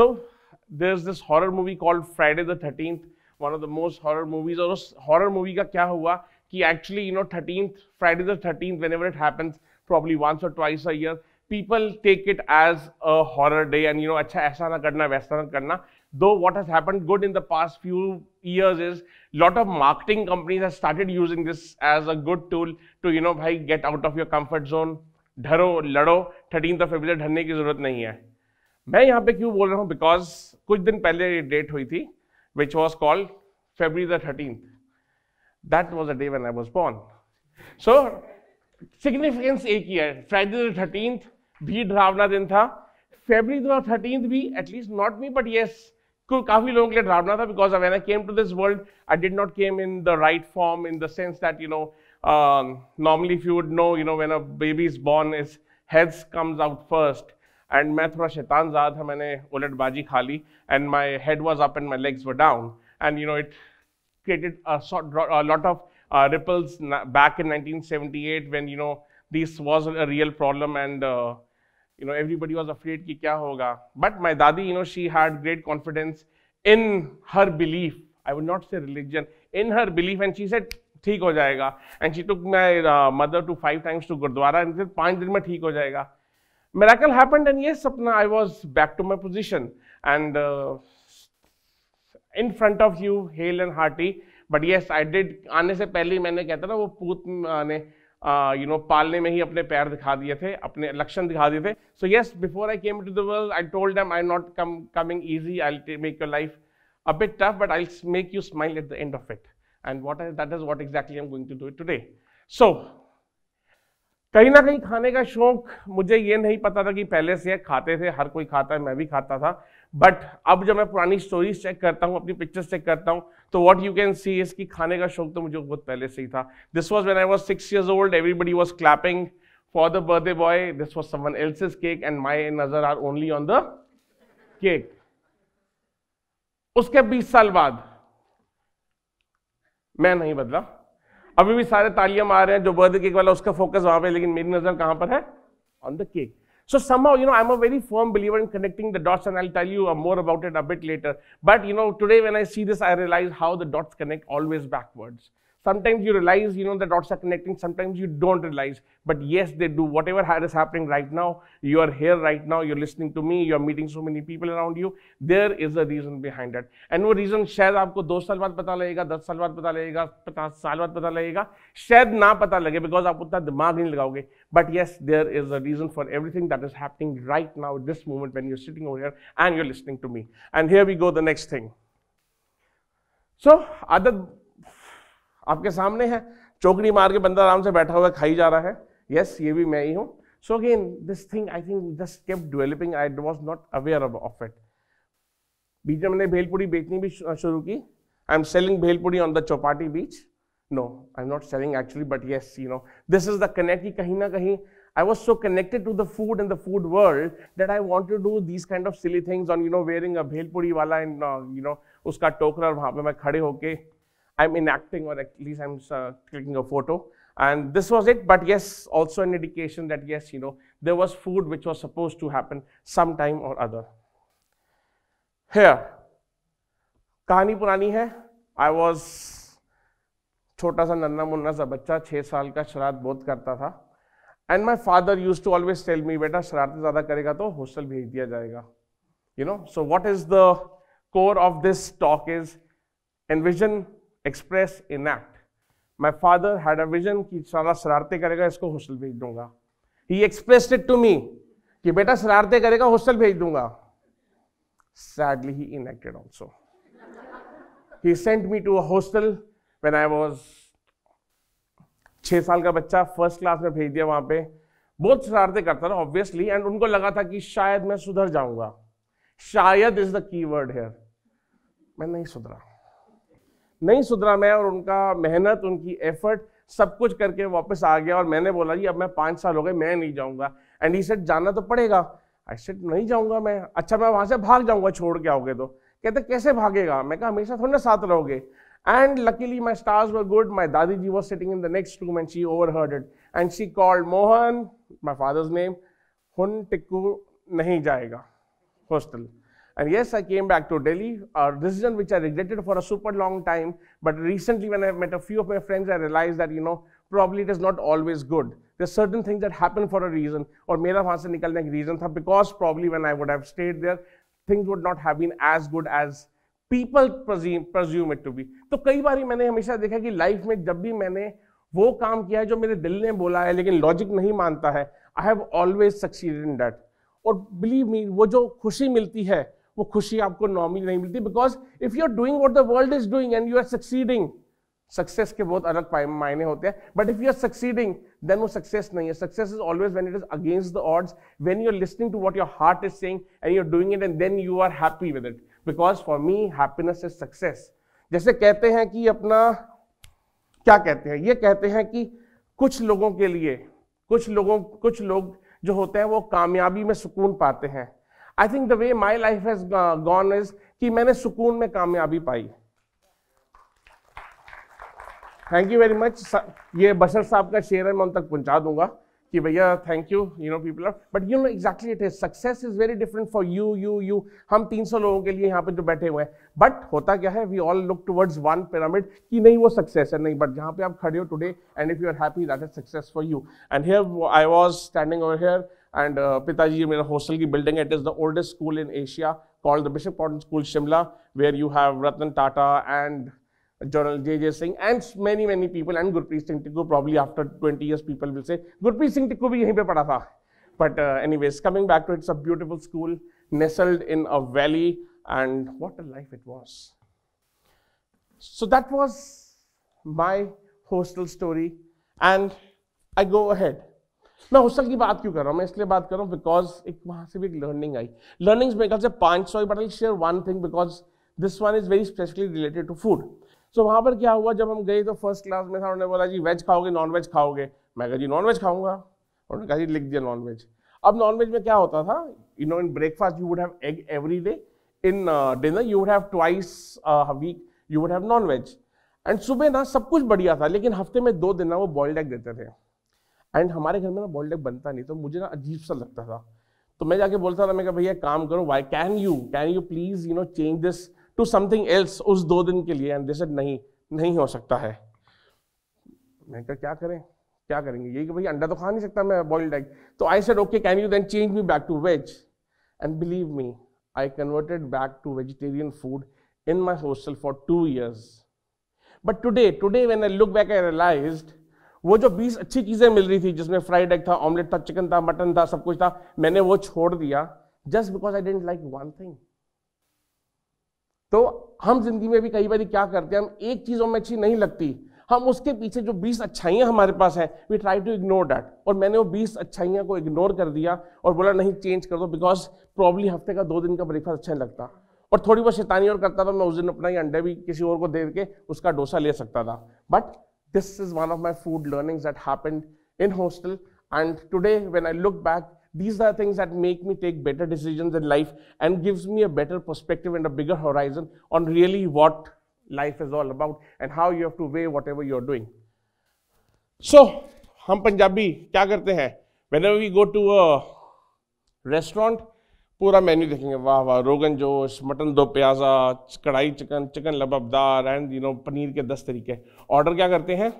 So there's this horror movie called Friday the 13th, one of the most horror movies. उस horror movie का क्या हुआ कि actually you know 13th Friday the 13th whenever it happens probably once or twice a year people take it as a horror day and you know अच्छा ऐसा ना करना वैसा ना करना though what has happened good in the past few years is lot of marketing companies have started using this as a good tool to you know भाई get out of your comfort zone डरो लड़ो thirteen of February ढरने की ज़रूरत नहीं है मैं यहाँ पे क्यों बोल रहा हूँ? बिकॉज़ कुछ दिन पहले डेट हुई थी which was called February the thirteen that was a day when I was born so significance एक ही है. फ्राइडे द थर्टीन भी डरावना दिन था. फेब्रुवरी द थर्टीन भी at least not me but yes काफ़ी लोगों के लिए डरावना था because when I came to this world I did not came in the right form in the sense that you know normally if you would know you know when a baby is born is heads comes and मैं थोड़ा शैतान ज़ाद था मैंने उलटबाजी खा ली was up and my legs were down and you know it created a, sort, a lot of uh, ripples back in 1978 when you know this was a real problem and uh, you know everybody was afraid कि क्या होगा but my dadi you know she had great confidence in her belief I would not say religion in her belief and she said ठीक हो जाएगा and she took my mother two five times to gurdwara and फिर पाँच दिन में ठीक हो जाएगा मेराकल हैपेंड एंड ये सपना I was back to my position and in front of you hale and hearty but yes I did आने से पहले ही मैंने कहता ना वो पूत ने यू नो पालने में ही अपने पैर दिखा दिए थे अपने लक्षण दिखा दिए थे. So yes before I came to the world I told them I not come coming easy I make your life a bit tough but i'll make you smile at the end of it. And what I, that is what exactly I'm going to do it today. So, कहीं ना कहीं खाने का शौक मुझे ये नहीं पता था कि पहले से है खाते थे, हर कोई खाता है, मैं भी खाता था। बट अब जब मैं पुरानी स्टोरीज चेक करता हूँ, अपनी पिक्चर्स चेक करता हूँ तो व्हाट यू कैन सी इसकी खाने का शौक तो मुझे बहुत पहले से ही था। This was when I was six years old everybody was clapping for the birthday boy this was someone else's cake and my नज़र are only on the cake उसके बीस साल बाद मैं नहीं बदला। अभी भी सारे तालियाँ मार रहे हैं जो बर्थडे केक वाला उसका फोकस वहाँ पे लेकिन मेरी नज़र कहाँ पर है on the cake So somehow, you know, I'm a very firm believer in connecting the dots, and I'll tell you more about it a bit later. But you know, today when I see this, I realize how the dots connect always backwards. Sometimes you realize, you know, the dots are connecting. Sometimes you don't realize. But yes, they do. Whatever is happening right now, you are here right now, you're listening to me, you're meeting so many people around you. There is a reason behind it. And वो reason शायद आपको दो साल बाद पता लगेगा दस साल बाद पता लगेगा पचास साल बाद पता लगेगा शायद ना पता लगे because आप उतना दिमाग नहीं लगाओगे but yes there is a reason for everything that is happening right now at this moment when you're sitting over here and you're listening to me and here we go the next thing so other आपके सामने है। चौकड़ी मार के बंदा आराम से बैठा हुआ खाई जा रहा है। यस ये भी मैं ही हूँ। So again this thing I think just keep developing I was not aware of it बीच में मैंने भेलपुरी बेचनी भी शुरू की। I am selling bhelpuri on the Chowpatty beach no I am not selling actually but you know this is the connect की कहीं ना कहीं I was so connected to the food and the food world that I want to do these kind of silly things on, you know, wearing a bhelpuri wala and, uh, you know, उसका टोकरा वहाँ पे मैं खड़े होके I'm enacting or at least I'm uh, clicking a photo. And this was it, but yes, also an indication that yes, you know, there was food which was supposed to happen sometime or other. Here, कहानी पुरानी है I was छोटा सा नन्ना मुन्ना सा बच्चा छः साल का शरारत बहुत करता था and my father use to always tell me बेटा शरारत ज़्यादा करेगा तो हॉस्टल भेज दिया जाएगा you know so what is the core of this talk is envision express in act my father had a vision कि सारा शरारते करेगा, इसको हॉस्टल भेज दूँगा। He express it to me कि बेटा शरारते करेगा हॉस्टल भेज दूँगा। Sadly he enacted also he sent me to a hostel when I was छह साल का बच्चा फ़र्स्ट क्लास में भेज दिया वहाँ पे। बहुत शरारते करता था ऑब्वियसली एंड उनको लगा था कि शायद मैं सुधर जाऊँगा। शायद is the key word here मैं नहीं सुधरा। नहीं सुधरा मैं और उनका मेहनत, उनकी एफर्ट सब कुछ करके वापस आ गया और मैंने बोला, जी, अब मैं पाँच साल हो गए, मैं नहीं जाऊँगा. एंड ही सेट जाना तो पड़ेगा. आई सेट नहीं जाऊँगा मैं। अच्छा मैं वहाँ से भाग जाऊँगा, छोड़ के आओगे तो। कहते, कैसे भागेगा? मैं कहा, हमेशा थोड़ा साथ रहोगे. And luckily my stars were good my dadi ji was sitting in the next room and she overheard and she called Mohan my father's name हुन नहीं जाएगा hostel And yes, I came back to Delhi, a decision which I regretted for a super long time. But recently, when I met a few of my friends, I realized that, you know, probably it is not always good. There's certain things that happen for a reason. Or मेरा वहाँ से निकलने की reason था because probably when I would have stayed there, things would not have been as good as people presume, presume it to be. तो कई बार मैंने हमेशा देखा कि लाइफ में जब भी मैंने वो काम किया है जो मेरे दिल ने बोला है लेकिन लॉजिक नहीं मानता है I have always succeeded in that और बिलीव मी वो जो खुशी मिलती है वो खुशी आपको नॉर्मली नहीं मिलती because if you are doing what the world is doing and you are succeeding success के बहुत अलग मायने होते हैं। But if you are succeeding then वो सक्सेस नहीं है। Success is always when it is against the odds when you are listening to what your heart is saying and you are doing it and then you are happy with it because for me happiness is success जैसे कहते हैं कि अपना, क्या कहते हैं? ये कहते हैं कि कुछ लोगों के लिए, कुछ लोगों कुछ लोग जो होते हैं वो कामयाबी में सुकून पाते हैं। I think the way my life has gone is कि मैंने सुकून में कामयाबी पाई। थैंक यू वेरी मच ये बशर साहब का शेयर है, मैं उन तक पहुँचा दूँगा कि भैया thank you you know people are but you know exactly it is success is very different for you you you हम 300 लोगों के लिए यहाँ पे जो बैठे हुए हैं। बट होता क्या है we all look towards one pyramid कि नहीं वो सक्सेस है, नहीं बट जहाँ पे आप खड़े हो today and if you are happy that is success for you and here I was standing over here And uh, Pitaji Mera Hostel ki building, it is the oldest school in Asia called the Bishop Cotton School Shimla, where you have Ratan Tata and General J.J. Singh and many, many people and Gurpreet Singh Tikku. Probably after 20 years, people will say, Gurpreet Singh Tikku bhi yahin pe tha. But uh, anyways, coming back to it, it's a beautiful school nestled in a valley and what a life it was. So that was my hostel story and I go ahead मैं hostel की बात क्यों कर रहा हूँ? मैं इसलिए बात कर रहा हूँ बिकॉज़ एक वहाँ से भी एक लर्निंग आई। लर्निंग्स मेरे ख्याल से पाँच सौ but I share one thing because this one is very specially related to food so वहाँ पर क्या हुआ? जब हम गए तो फ़र्स्ट क्लास में था उन्होंने बोला, जी वेज खाओगे नॉन वेज खाओगे? मैं कहा, जी नॉन वेज खाऊँगा। उन्होंने कहा, जी, लिख दिया नॉन वेज अब नॉन वेज में क्या होता था? You know in breakfast you would have egg every day in dinner you would have twice week you would have non veg and सुबह ना सब कुछ बढ़िया था, लेकिन हफ़्ते में दो दिन ना वो बॉइल्ड एग देते थे। एंड हमारे घर में ना बॉइल्ड एग बनता नहीं तो मुझे ना अजीब सा लगता था। तो मैं जाके बोलता था, मैं कहा, भैया काम करो why can you can you please you know change this to something else उस दो दिन के लिए? एंड दिस नहीं नहीं हो सकता है. मैं कहा, क्या करें? क्या करेंगे? यही कि भाई अंडा तो खा नहीं सकता मैं बॉइल्ड एग तो I said okay can you then change me back to veg and believe me I converted back to vegetarian food in my hostel for two years but today today when I look back I realized वो जो 20 अच्छी चीज़ें मिल रही थी, जिसमें fried egg था omelette था चिकन था मटन था, सब कुछ था, मैंने वो छोड़ दिया just because I didn't like one thing तो हम ज़िंदगी में भी कई बार क्या करते हैं, हम एक चीज़ हमें अच्छी नहीं लगती। हम उसके पीछे जो 20 अच्छाइयाँ हमारे पास है we try to ignore that और मैंने वो 20 अच्छाइयाँ को इग्नोर कर दिया और बोला, नहीं चेंज कर दो बिकॉज़ प्रॉब्ली हफ़्ते का दो दिन का ब्रेकफास्ट अच्छा नहीं लगता। और थोड़ी बहुत शैतानी और करता था, मैं उस दिन अपना ही अंडे भी किसी और को दे के उसका डोसा ले सकता था। But This is one of my food learnings that happened in hostel and today when I look back These are things that make me take better decisions in life and gives me a better perspective and a bigger horizon on really what life is all about and how you have to weigh whatever you're doing. So, हम पंजाबी क्या करते हैं whenever we go to a restaurant पूरा menu देखेंगे। वाह वाह, rogan josh, mutton do pyaza, kadhai chicken chicken lababdar and you know paneer के दस तरीके। ऑर्डर क्या करते हैं?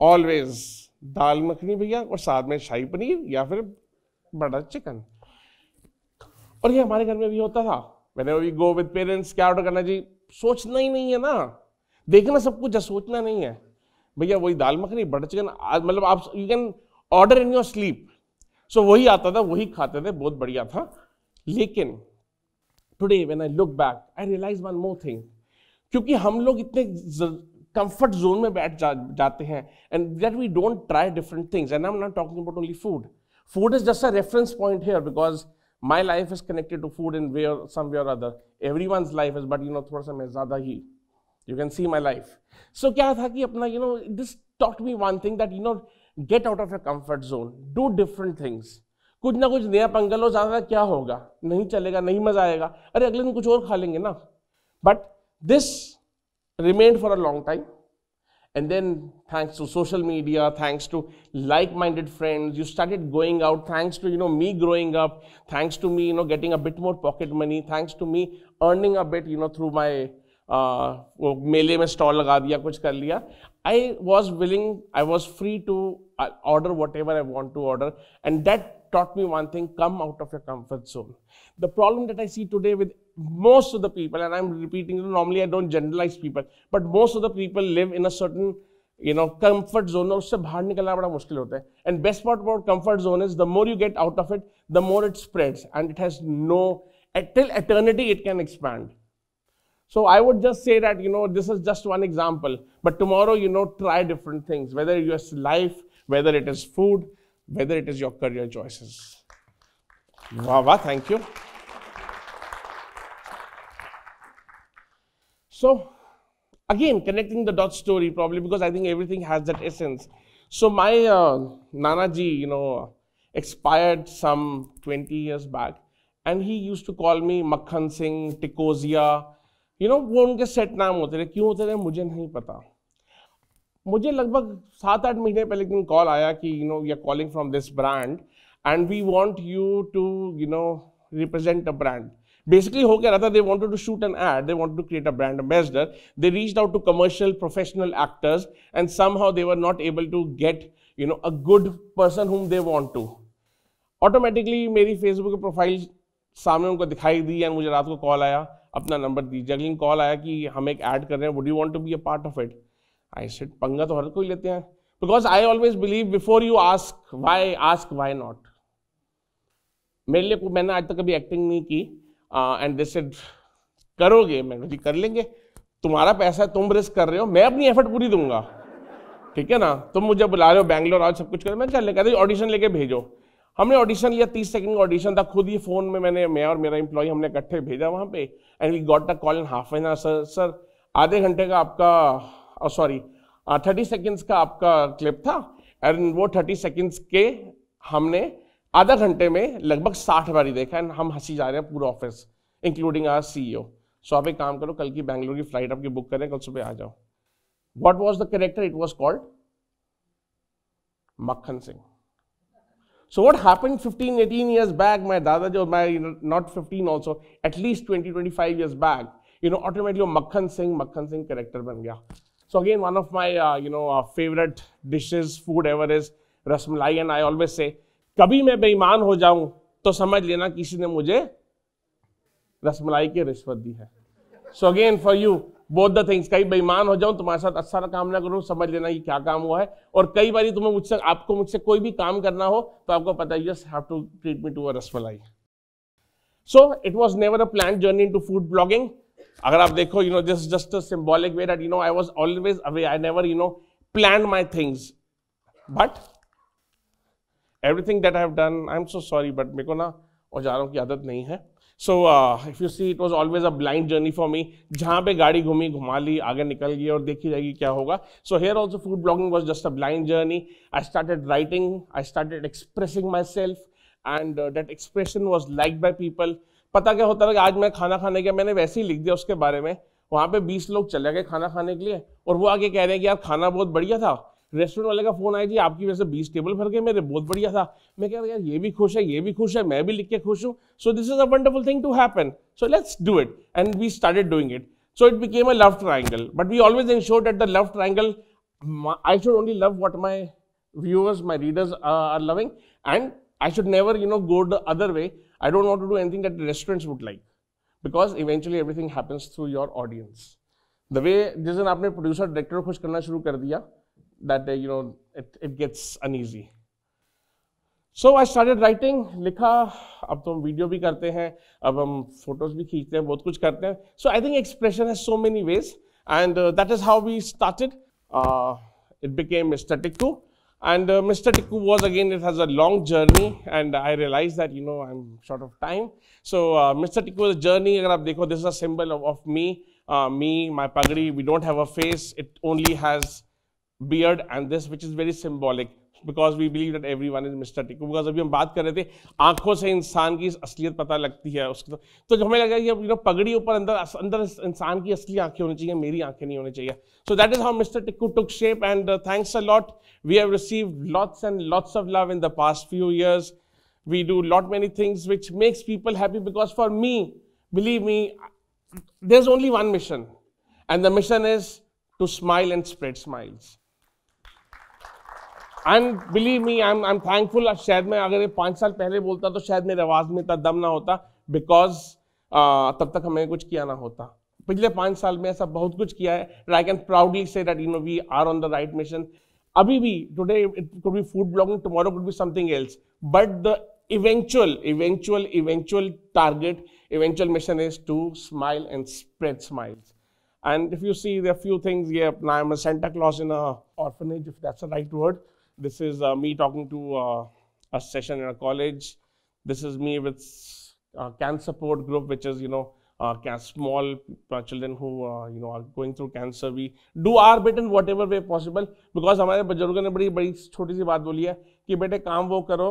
ऑलवेज दाल मखनी भैया, और साथ में शाही पनीर, या फिर बटर चिकन और ये हमारे घर में भी होता था। मैंने वी गो विद पेरेंट्स क्या ऑर्डर करना जी? सोचना ही नहीं है ना। देखना सब कुछ सोचना नहीं है। भैया, वही दाल मखनी बटर चिकन मतलब आप you can order in your sleep so वही आता था वही खाते थे बहुत बढ़िया था। लेकिन today when I look back I realize one more thing क्योंकि हम लोग इतने कंफर्ट जोन में बैठ जा, जाते हैं and that we don't try different things and I am not talking about only food food is just a reference point here because my life is connected to food in way some way other everyone life is but you know थोड़ा सा मैं ज़्यादा ही you can see my life so क्या था कि अपना you know this talked me one thing that you know get out of your comfort zone do different things कुछ ना कुछ नया पंगल हो ज़्यादा क्या होगा नहीं चलेगा नहीं मज़ा आएगा अरे अगले दिन कुछ और खा लेंगे ना but this remained for a long time and then thanks to social media thanks to like-minded friends you started going out thanks to you know me growing up thanks to me you know getting a bit more pocket money thanks to me earning a bit you know through my uh, वो मेले में stall लगा दिया, कुछ कर लिया। I was willing I was free to order whatever I want to order and that taught me one thing come out of your comfort zone the problem that I see today with most of the people and I am repeating normally I don't generalize people but most of the people live in अटन you know comfort zone और उससे बाहर निकलना बड़ा मुश्किल होता है। And best part about comfort zone is the more you get out of it the more it spread and it has no till eternity it can expand so i would just say that you know this is just one example but tomorrow you know try different things whether it is life whether it is food whether it is your career choices. Wow, thank you. So, again, connecting the dot story probably because I think everything has that essence. So, my uh, Nana ji, you know, expired some 20 years back, and he used to call me Makhan Singh, Tikozia. You know वो उनके set नाम होते रहे क्यों होते रहे मुझे नहीं पता। मुझे लगभग सात आठ महीने पहले एक दिन कॉल आया कि you know you are calling from this brand and we want you to you know represent a brand basically हो गया था they wanted to shoot an ad they want to create a brand ambassador they reach out to commercial professional actors and somehow they not able to get you know a good person whom they want to automatically मेरी Facebook profile सामने उनको दिखाई दी and मुझे रात को call आया। अपना number दी juggling call आया कि हम एक ऐड कर रहे हैं। Would you want to be a part of it I said पंगा तो हर कोई लेते हैं। Because I always believe before you ask why ask why not मेरे लिए मैंने आज तक कभी एक्टिंग नहीं की। एंड दिस सेड करोगे? मैंने जी, कर लेंगे। तुम्हारा पैसा है, तुम रिस्क कर रहे हो। मैं अपनी एफर्ट पूरी दूँगा। ठीक है ना? तुम मुझे बुला रहे हो बैंगलोर आज सब कुछ कर। मैं चल लेकर ऑडिशन लेके भेजो। हमने ऑडिशन लिया, तीस सेकंड का ऑडिशन था। खुद ही फ़ोन में मैंने, मैं और मेरा एम्प्लॉय हमने इकट्ठे भेजा वहाँ पे and we got a call in half an hour sir sir आधे घंटे का आपका सॉरी थर्टी सेकेंड्स का आपका क्लिप था एंड वो थर्टी सेकेंड्स के हमने आधा घंटे में लगभग साठ बारी देखा एंड हम हँसी जा रहे हैं पूरा office including our CEO so आप एक काम करो, कल की बैंगलोर की फ़्लाइट आपकी बुक करें, कल सुबह आ जाओ। What was the character it was called Makhan Singh. So what happened 15, 18 years back, my dada, my you know, not 15 also, at least 20, 25 years back, you know, automatically Makhan Singh, Makhan Singh character ban gaya. So again, one of my uh, you know uh, favorite dishes, food ever is rasmalai, and I always say, कभी मैं बेईमान हो जाऊँ तो समझ लेना किसी ने मुझे रसमलाई की रिश्वत दी है so again for you both the things कई बेईमान हो जाऊँ, तुम्हारे साथ अच्छा काम ना करूँ, समझ लेना ये क्या काम हुआ है। और कई बार तुम्हें मुझसे, आपको मुझसे कोई भी काम करना हो तो आपको पता है just have to treat me to a rasmalai so it was never a plan journey to food blogging अगर आप देखो you know this just symbolic way that you know I was always away I never you know plan my things but everything that I have done I am so sorry but मेरे को ना औजारों की आदत नहीं है। So if you see it was always a blind journey for me जहाँ पे गाड़ी घूमी, घुमा ली, आगे निकल गई और देखी जाएगी क्या होगा। So here also food blogging was just a blind journey I started writing I started expressing myself and that expression was like by people पता क्या होता था कि आज मैं खाना खाने के, मैंने वैसे ही लिख दिया उसके बारे में। वहाँ पे 20 लोग चले गए खाना खाने के लिए, और वो आगे कह रहे हैं कि यार, खाना बहुत बढ़िया था। रेस्टोरेंट वाले का फ़ोन आया जी आपकी वजह से बीस टेबल भर गए मेरे बहुत बढ़िया था। मैं कह रहा यार ये भी खुश है ये भी खुश है मैं भी लिख के खुश हूँ। So this is a wonderful thing to happen so let's do it and we started doing it so it became a love triangle but we always ensure that the love triangle only love what my viewers, my readers uh, are loving, and I should never, you know, go the other way. I don't want to do anything that the restaurants would like. Because eventually everything happens through your audience the way जिस दिन आपने producer director खुश करना शुरू कर दिया that you know it it gets uneasy so I started writing लिखा अब तो हम वीडियो भी करते हैं अब हम फ़ोटोज़ भी खींचते हैं बहुत कुछ करते हैं सो आई थिंक एक्सप्रेशन है so many ways and that is how we started it became mister Tikku And uh, Mr. Tikku was again, it has a long journey and I realized that, you know, I'm short of time. So uh, Mr. Tikku was a journey, agar aap dekho, this is a symbol of, of me, uh, me, my pagadi. We don't have a face. It only has beard and this, which is very symbolic. Because we believe that every one is mister Tiku because अभी हम बात कर रहे थे आंखों से इंसान की असलियत पता लगती है उसको तो हमें लगा कि यू नो पगड़ी ऊपर अंदर अंदर इंसान की असली आंखें होनी चाहिए मेरी आंखें नहीं होनी चाहिए so that is how mister Tiku took shape and thanks a lot we have receive lots and lots of love in the past few years we do lot many things which makes people happy because for me believe me there's only one mission and the mission is to smile and spread smiles And believe me I am thankful शायद मैं अगर ये पाँच साल पहले बोलता तो शायद मेरे आवाज़ में इतना दम ना होता बिकॉज़ तब तक हमें कुछ किया ना होता। पिछले पाँच साल में ऐसा बहुत कुछ किया है I can proudly say that you know we are on the right mission अभी भी today it could be food blogging tomorrow could be something else but the eventual eventual eventual target eventual mission is to smile and spread smiles and if you see few things ये अपना Santa Claus in orphanage if that's right word this is uh, me talking to uh, a session in a college. This is me with uh, cancer support group, which is, you know, uh, small children who, uh, you know, are going through cancer. We do our bit in whatever way possible because हमारे बुज़ुर्गों ने बड़ी बड़ी छोटी सी बात बोली है कि बेटे काम वो करो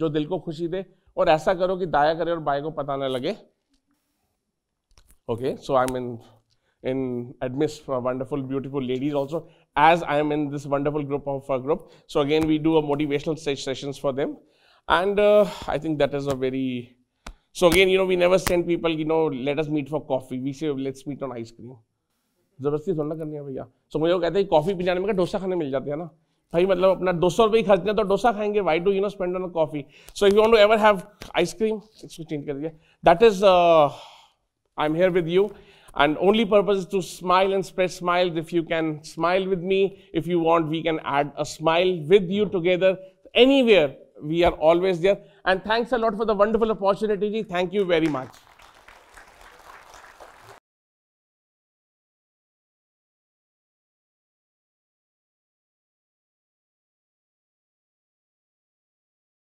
जो दिल को खुशी दे और ऐसा करो कि दाया करे और बाय को पता न लगे okay so i'm in in amidst wonderful beautiful ladies also as I am in this wonderful group of uh, group. So again, we do a motivational stage sessions for them. And uh, I think that is a very, so again, you know, we never send people, you know, let us meet for coffee. We say, let's meet on ice cream. ज़बरदस्ती थोड़ा करनी है भैया सो मुझे वो कहते हैं coffee पिलाने में डोसा खाने मिल जाते हैं ना भाई मतलब अपना दो सौ रुपये खर्चते हैं तो डोसा खाएंगे why do you no spend on coffee so if you want to ever have ice cream इसको चेंज कर दिया that is I am here with you and only purpose is to smile and spread smiles. If you can smile with me, if you want, we can add a smile with you together. Anywhere, we are always there. And thanks a lot for the wonderful opportunity. Thank you very much.